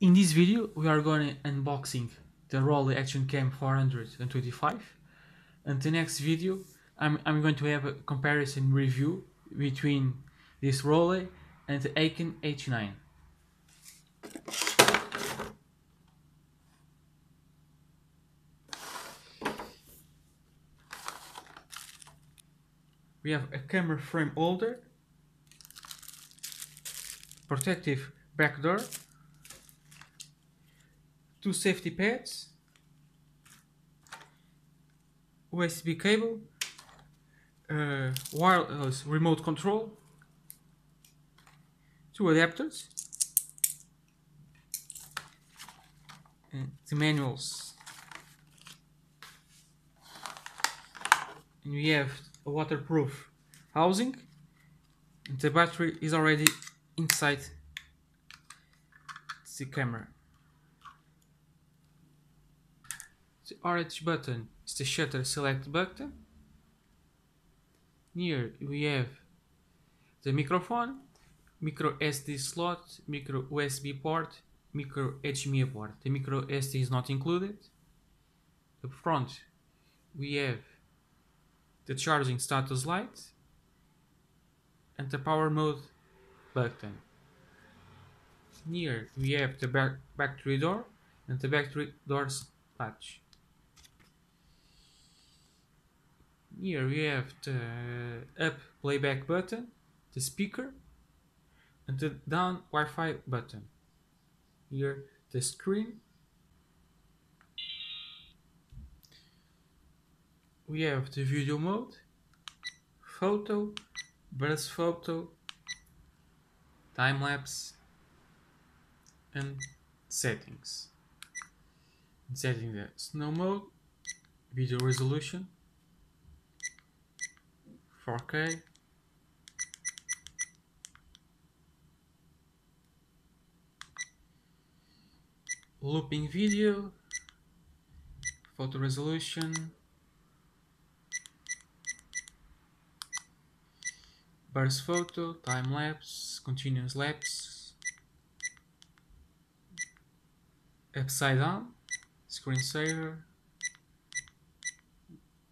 In this video we are going to unboxing the Rollei Action Cam 425 and the next video I'm, I'm going to have a comparison review between this Rollei and the EKEN H9. We have a camera frame holder, protective back door, two safety pads, USB cable, uh, wireless remote control, two adapters, and the manuals. And we have a waterproof housing. And the battery is already inside the camera. Orange button is the shutter select button. Here we have the microphone, micro SD slot, micro USB port, micro HDMI port. The micro SD is not included. Up front we have the charging status light and the power mode button. Here we have the back battery door and the battery doors latch. Here we have the up playback button, the speaker, and the down Wi-Fi button. Here the screen. We have the video mode, photo, burst photo, time lapse, and settings. Setting the snow mode, video resolution, 4K. Looping video, photo resolution, burst photo, time lapse, continuous lapse, upside down, screensaver,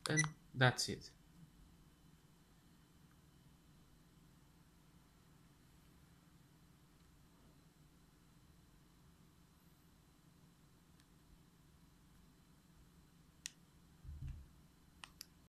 and that's it.